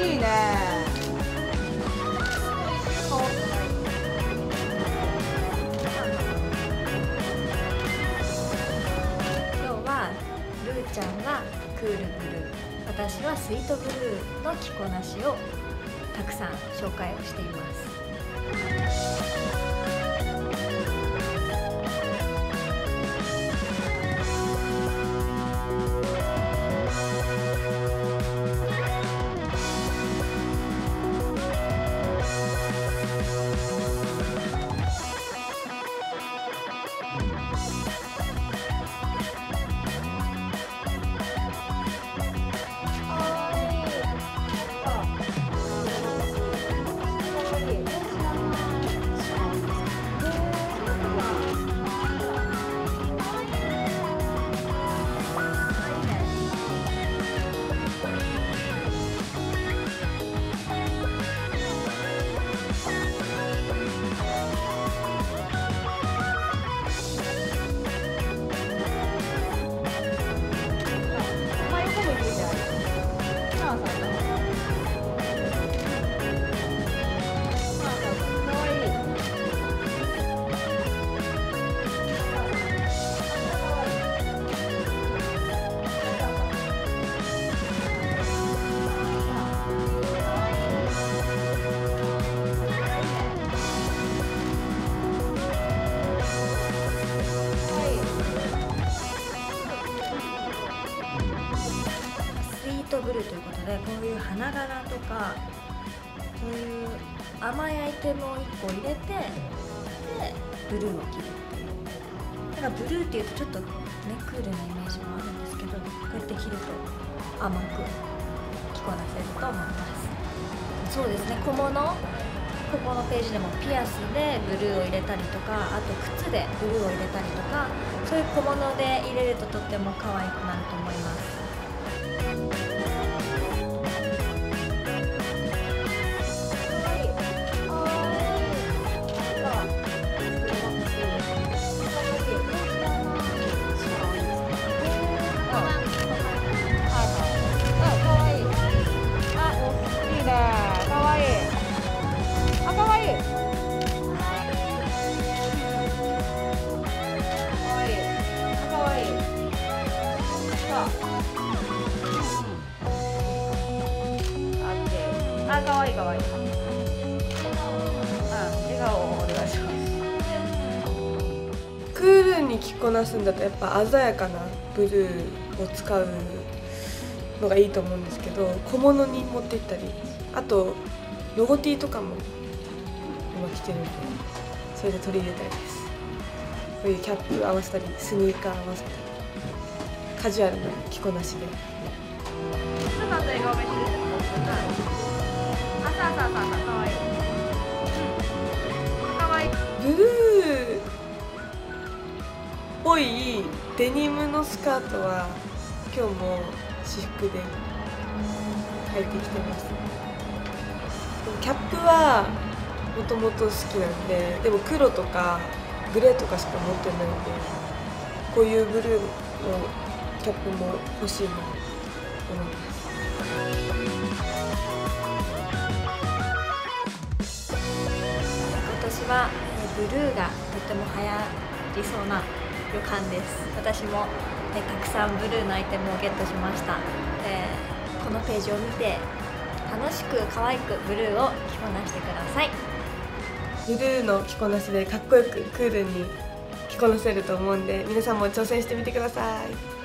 いいね。今日はルーちゃんがクールブルー私はスイートブルーの着こなしをたくさん紹介をしています。トブルーということでこういう花柄とかこういう甘いアイテムを1個入れてでブルーを着るっていう。だからブルーっていうとちょっとねクールなイメージもあるんですけどこうやって着ると甘く着こなせると思います。そうですね。小物。ここのページでもピアスでブルーを入れたりとかあと靴でブルーを入れたりとかそういう小物で入れるととっても可愛くなると思います。あ、可愛い可愛い。あ、笑顔をお願いします。クールに着こなすんだとやっぱ鮮やかなブルーを使うのがいいと思うんですけど小物に持っていったりあとロゴ T とかも今着てるんでそれで取り入れたいですこういうキャップ合わせたりスニーカー合わせたりカジュアルな着こなしでちょっと笑顔めっちゃ出てあ、さあさあさあさあ、可愛い。い。ブルーっぽいデニムのスカートは今日も私服で履いてきてますキャップはもともと好きなん。ででも黒とかグレーとかしか持ってないん。でこういうブルーのキャップも欲しいなと思いますはえブルーがとっても流行りそうな予感です。私もえたくさんブルーのアイテムをゲットしました、えーこのページを見て楽しく可愛くブルーを着こなしてください。ブルーの着こなしでかっこよくクールに着こなせると思うんで皆さんも挑戦してみてください。